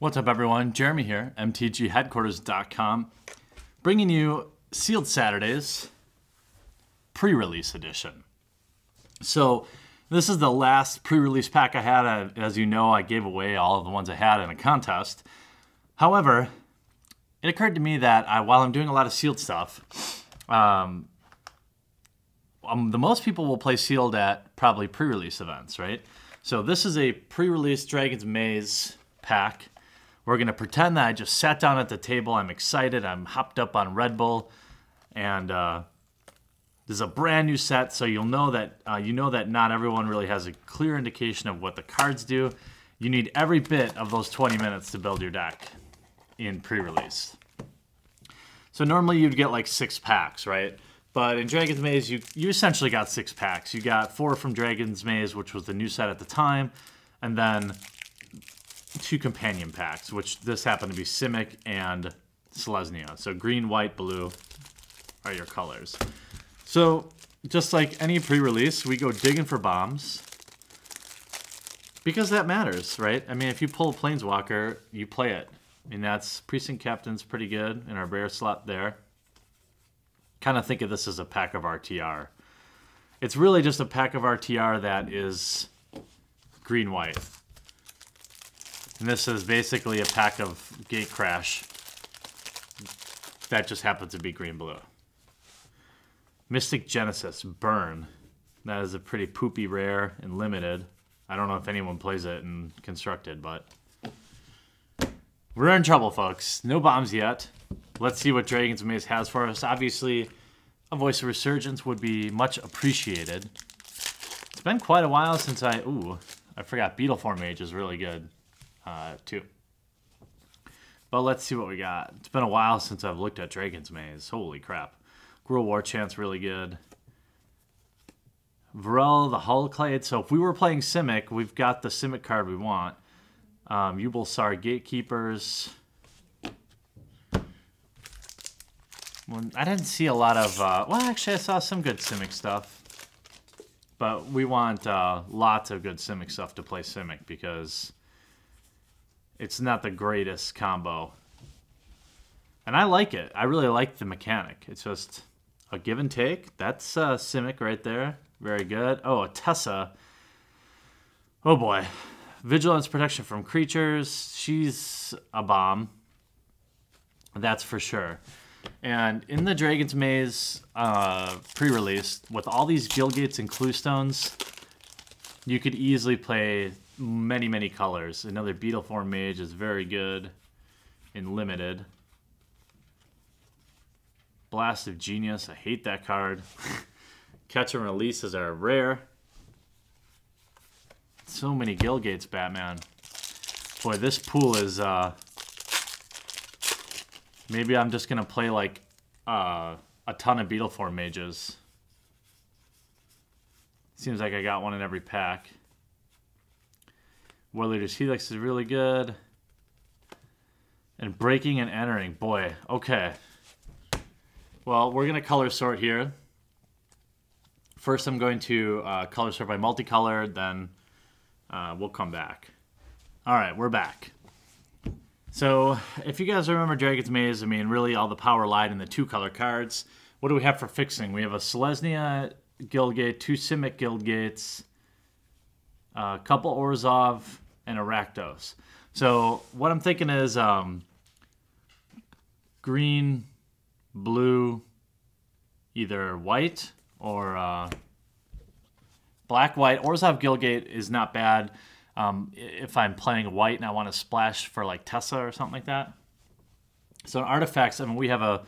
What's up, everyone? Jeremy here, MTGHeadquarters.com, bringing you Sealed Saturdays pre release edition. So, this is the last pre release pack I had. As you know, I gave away all of the ones I had in a contest. However, it occurred to me that I, while I'm doing a lot of sealed stuff, um, um, the most people will play sealed at probably pre-release events, right? So this is a pre-release Dragon's Maze pack. We're gonna pretend that I just sat down at the table. I'm excited. I'm hopped up on Red Bull, and uh, this is a brand new set. So you'll know that uh, you know that not everyone really has a clear indication of what the cards do. You need every bit of those 20 minutes to build your deck in pre-release. So normally you'd get like six packs, right? But in Dragon's Maze, you, you essentially got six packs. You got four from Dragon's Maze, which was the new set at the time, and then two companion packs, which this happened to be Simic and Selesnya. So green, white, blue are your colors. So just like any pre-release, we go digging for bombs. Because that matters, right? I mean, if you pull a Planeswalker, you play it. I mean, that's Precinct Captain's pretty good in our rare slot there. Kind of think of this as a pack of RTR. It's really just a pack of RTR that is green-white. And this is basically a pack of Gate Crash that just happens to be green-blue. Mystic Genesis, Burn. That is a pretty poopy rare and limited. I don't know if anyone plays it in Constructed, but... We're in trouble, folks. No bombs yet. Let's see what Dragon's Maze has for us. Obviously, a Voice of Resurgence would be much appreciated. It's been quite a while since I... Ooh, I forgot Beetleform Mage is really good, uh, too. But let's see what we got. It's been a while since I've looked at Dragon's Maze. Holy crap. Gruul War Chant's really good. Vorel the Hull Clade. So if we were playing Simic, we've got the Simic card we want. Um, Ubul Sar Gatekeepers. I didn't see a lot of... Uh, well, actually, I saw some good Simic stuff. But we want uh, lots of good Simic stuff to play Simic because it's not the greatest combo. And I like it. I really like the mechanic. It's just a give and take. That's uh, Simic right there. Very good. Oh, a Teysa. Oh boy. Vigilance protection from creatures. She's a bomb. That's for sure. And in the Dragon's Maze uh, pre-release, with all these Guild Gates and Cluestones, you could easily play many, many colors. Another Beetleform Mage is very good in Limited. Blast of Genius, I hate that card. Catch and Releases are rare. So many Guild Gates, Batman. Boy, this pool is... Uh, maybe I'm just to play like uh, a ton of Beetleform Mages. Seems like I got one in every pack. Warleader's Helix is really good. And Breaking and Entering. Boy, okay. Well, we're going to color sort here. First, I'm going to uh, color sort by multicolored, then uh, we'll come back. All right, we're back. So, if you guys remember Dragon's Maze, I mean, really all the power lied in the two color cards. What do we have for fixing? We have a Selesnya Guildgate, two Simic Guildgates, a couple Orzhov, and a Rakdos. So, what I'm thinking is um, green, blue, either white or uh, black white. Orzhov Guildgate is not bad um, if I'm playing white and I want to splash for like Teysa or something like that. So in artifacts, I mean, we have a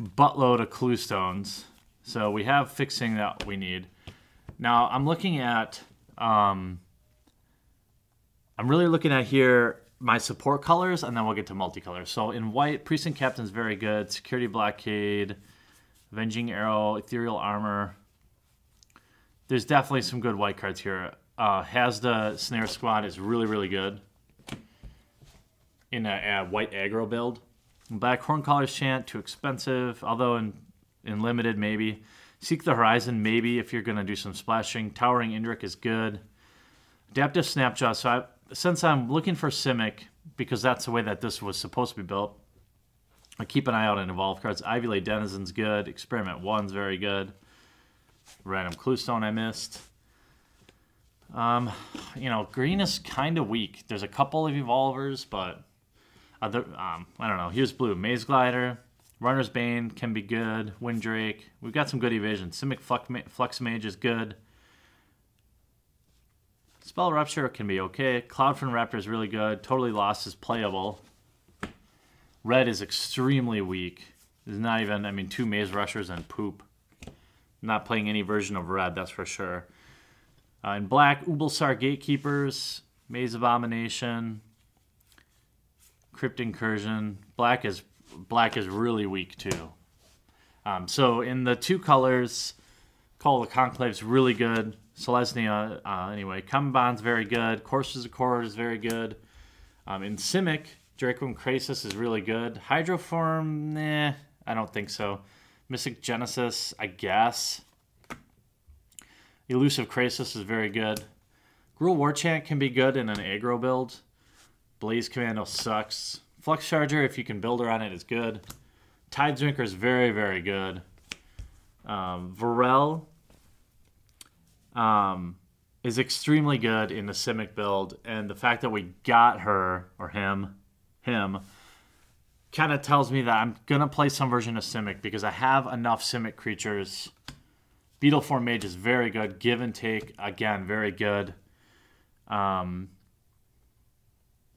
buttload of clue stones. So we have fixing that we need. Now I'm looking at, um, I'm really looking at here my support colors and then we'll get to multicolors. So in white, Precinct Captain's very good. Security Blockade, Avenging Arrow, Ethereal Armor. There's definitely some good white cards here. Uh, Haazda Snare Squad is really, really good in a, a white aggro build. Black Horn Horncaller's Chant, too expensive, although in, in limited, maybe. Seek the Horizon, maybe, if you're going to do some splashing. Towering Indrik is good. Adaptive Snapshot. So I, since I'm looking for Simic, because that's the way that this was supposed to be built. I keep an eye out on evolved cards. Ivy Lane Denizen's good. Experiment 1's very good. Random Cluestone I missed. Um, you know, green is kind of weak. There's a couple of evolvers, but other, um, I don't know. Here's blue. Maze Glider, Runner's Bane can be good. Windrake. We've got some good evasion. Simic Flux Mage is good. Spell Rupture can be okay. Cloudfin Raptor is really good. Totally Lost is playable. Red is extremely weak. There's not even, I mean, two Maze Rushers and Poop. Not playing any version of Red, that's for sure. Uh, in black, Ubul Sar Gatekeepers, Maze Abomination, Crypt Incursion. Black is black is really weak too. Um, so in the two colors, Call of the Conclave's really good. Selesnya, uh, anyway, Kamban's very good. Courses of Core is very good. Um, in Simic, Drakewing Krasis is really good. Hydroform, nah, I don't think so. Mystic Genesis, I guess. Elusive Krasis is very good. Gruul Warchant can be good in an aggro build. Blaze Commando sucks. Flux Charger, if you can build around it, is good. Tithe Drinker is very, very good. Um, Vorel um, is extremely good in the Simic build, and the fact that we got her, or him, him, kind of tells me that I'm going to play some version of Simic because I have enough Simic creatures. Beetle Form Mage is very good. Give and Take, again, very good. Um,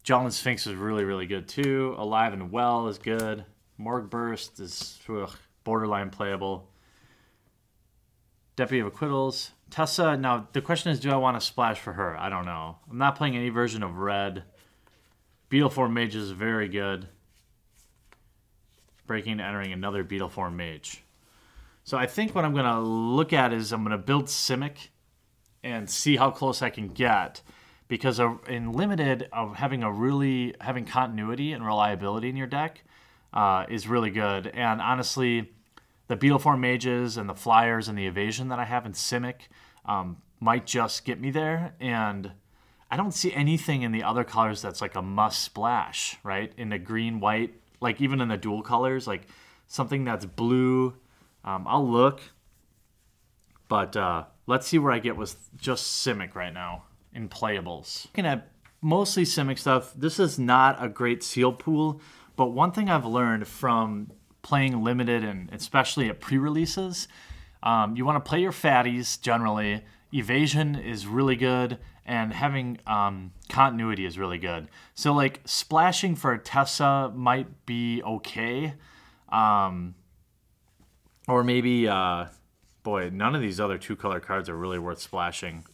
Jelenn Sphinx is really, really good too. Alive and Well is good. Morgue Burst is ugh, borderline playable. Deputy of Acquittals. Teysa, now the question is do I want to splash for her? I don't know. I'm not playing any version of red. Beetle Form Mage is very good. Breaking entering another Beetle Form Mage. So I think what I'm going to look at is I'm going to build Simic and see how close I can get because in limited of having a really having continuity and reliability in your deck uh, is really good. And honestly, the Beetle Form Mages and the Flyers and the Evasion that I have in Simic um, might just get me there. And I don't see anything in the other colors that's like a must splash, right? In the green, white, like even in the dual colors, like something that's blue. Um, I'll look, but uh, let's see where I get with just Simic right now in playables. Looking at mostly Simic stuff, this is not a great seal pool, but one thing I've learned from playing limited and especially at pre-releases, um, you want to play your fatties generally. Evasion is really good, and having um, continuity is really good. So like splashing for Teysa might be okay, um, or maybe uh, boy, none of these other two color cards are really worth splashing.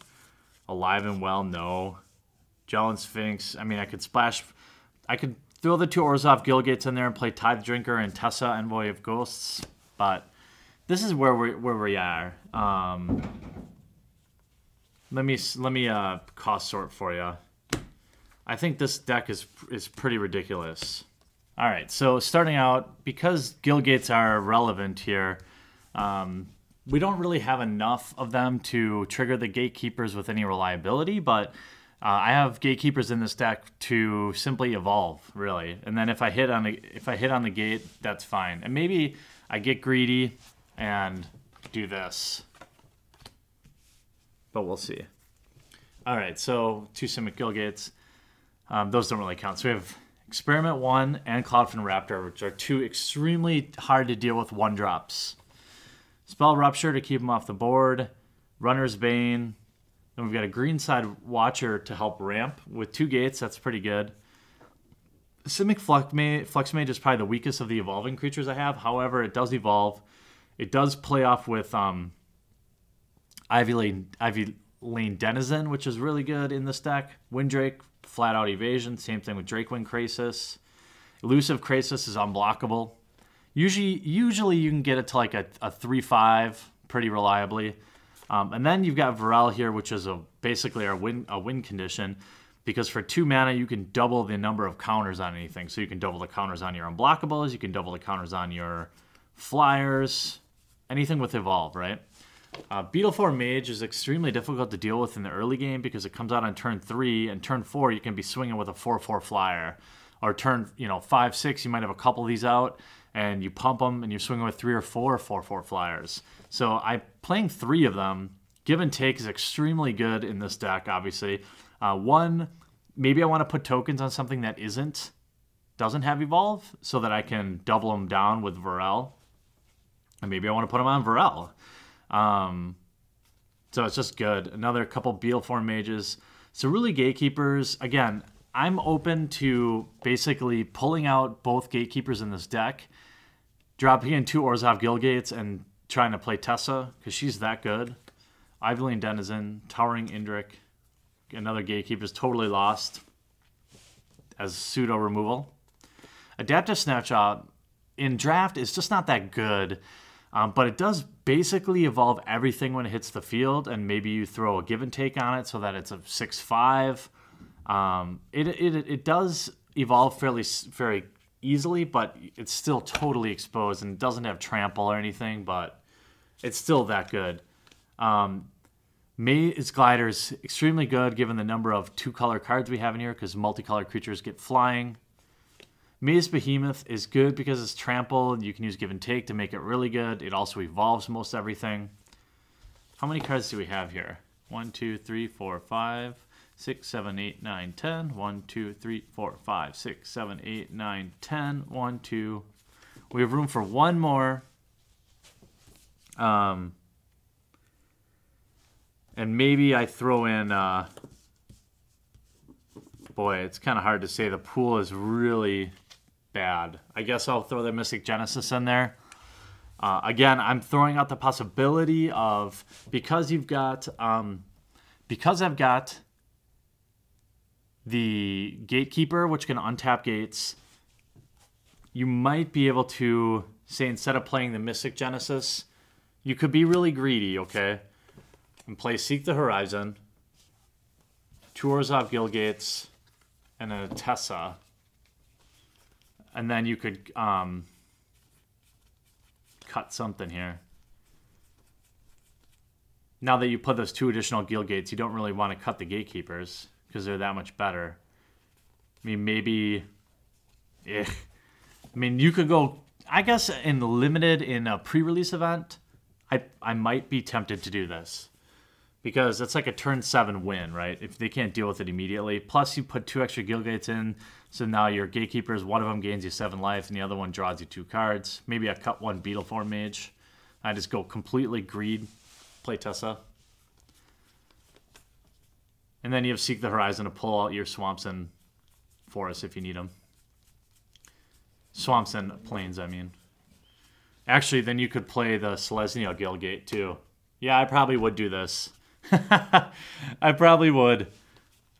Alive and Well, no. Jelenn Sphinx, I mean, I could splash. I could throw the two Orzhov Guildgates in there and play Tithe Drinker and Teysa Envoy of Ghosts, but this is where we where we are. Um, let me let me uh, cost sort for you. I think this deck is is pretty ridiculous. All right, so starting out because Guildgates are relevant here. Um, we don't really have enough of them to trigger the gatekeepers with any reliability, but uh, I have gatekeepers in this deck to simply evolve, really. And then if I hit on the if I hit on the gate, that's fine. And maybe I get greedy and do this, but we'll see. All right, so two Simic Guildgates. Um, those don't really count. So we have Experiment One and Cloudfin Raptor, which are two extremely hard to deal with one drops. Spell Rupture to keep him off the board. Runner's Bane. Then we've got a Greenside Watcher to help ramp with two gates. That's pretty good. Simic Fluxmage, is probably the weakest of the evolving creatures I have. However, it does evolve. It does play off with um, Ivy Lane, Ivy Lane Denizen, which is really good in this deck. Windrake, flat out evasion. Same thing with Drake Drakewing Krasis. Elusive Krasis is unblockable. Usually, usually you can get it to like a, a 3-5 pretty reliably. Um, and then you've got Vorel here, which is a basically a win, a win condition. Because for two mana, you can double the number of counters on anything. So you can double the counters on your unblockables, you can double the counters on your flyers, anything with Evolve, right? Uh, Beetle Form Mage is extremely difficult to deal with in the early game because it comes out on turn three, and turn four you can be swinging with a four-four flyer, or turn you know five six you might have a couple of these out, and you pump them and you're swinging with three or four four-four flyers. So I playing three of them. Give and take is extremely good in this deck. Obviously, uh, one maybe I want to put tokens on something that isn't doesn't have evolve so that I can double them down with Vorel. And maybe I want to put them on Vorel. Um, so it's just good. Another couple Beetle form mages. So really gatekeepers, again, I'm open to basically pulling out both gatekeepers in this deck, dropping in two Orzhov Guildgates and trying to play Teysa, because she's that good. Ivy Lane Denizen, Towering Indrik, another gatekeeper is totally lost as pseudo removal. Adaptive Snapshot in draft is just not that good, um, but it does basically evolve everything when it hits the field, and maybe you throw a give and take on it so that it's a six five. Um, it, it it does evolve fairly very easily, but it's still totally exposed and doesn't have trample or anything, but it's still that good. Um, Maze Glider is extremely good given the number of two color cards we have in here because multicolored creatures get flying. Maze Behemoth is good because it's trample and you can use give and take to make it really good. It also evolves most everything. How many cards do we have here? 1, 2, 3, 4, 5, 6, 7, 8, 9, 10. 1, 2, 3, 4, 5, 6, 7, 8, 9, 10. 1, 2. We have room for one more. Um, and maybe I throw in. Uh, boy, it's kind of hard to say. The pool is really bad. I guess I'll throw the Mystic Genesis in there. Uh, again, I'm throwing out the possibility of because you've got um, because I've got the gatekeeper, which can untap gates. You might be able to say instead of playing the Mystic Genesis, you could be really greedy, okay? and play Seek the Horizon, two Orzhov Guildgates, and a Teysa. And then you could um, cut something here. Now that you put those two additional Guildgates, you don't really want to cut the Gatekeepers because they're that much better. I mean, maybe... Eh. I mean, you could go... I guess in the limited, in a pre-release event, I, I might be tempted to do this because it's like a turn seven win, right? If they can't deal with it immediately. Plus, you put two extra Guildgates in, so now your gatekeepers, one of them gains you seven life, and the other one draws you two cards. Maybe I cut one Beetle Form Mage. I just go completely greed, play Teysa. And then you have Seek the Horizon to pull out your swamps and forests if you need them. Swamps and plains, I mean. Actually, then you could play the Selesnya Guildgate too. Yeah, I probably would do this. I probably would.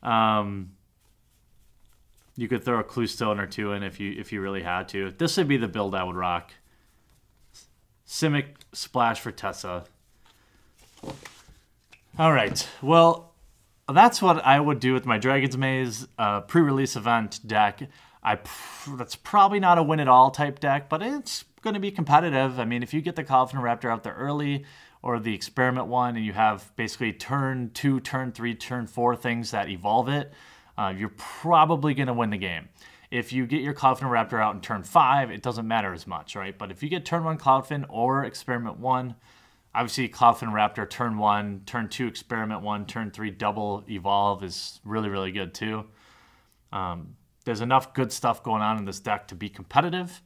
Um, you could throw a clue stone or two in if you if you really had to. This would be the build I would rock. Simic splash for Teysa. All right. Well, that's what I would do with my Dragon's Maze uh, pre-release event deck. I pr that's probably not a win at all type deck, but it's going to be competitive. I mean, if you get the Cloudfin Raptor out there early or the experiment one, and you have basically turn two, turn three, turn four things that evolve it, uh, you're probably going to win the game. If you get your Cloudfin Raptor out in turn five, it doesn't matter as much, right? But if you get turn one Cloudfin or experiment one, obviously Cloudfin Raptor turn one, turn two experiment one, turn three double evolve is really, really good too. Um, there's enough good stuff going on in this deck to be competitive.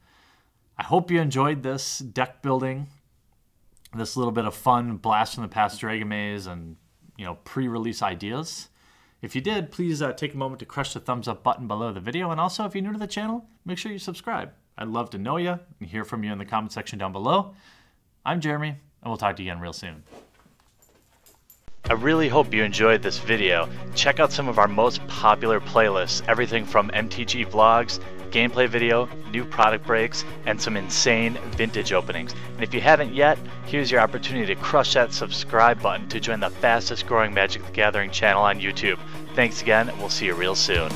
I hope you enjoyed this deck building this little bit of fun blast from the past Dragon Maze and you know pre-release ideas. If you did, please uh, take a moment to crush the thumbs up button below the video. And also, if you're new to the channel, make sure you subscribe. I'd love to know you and hear from you in the comment section down below. I'm Jeremy, and we'll talk to you again real soon. I really hope you enjoyed this video. Check out some of our most popular playlists, everything from MTG vlogs gameplay video, new product breaks, and some insane vintage openings. And if you haven't yet, here's your opportunity to crush that subscribe button to join the fastest growing Magic the Gathering channel on YouTube. Thanks again, and we'll see you real soon.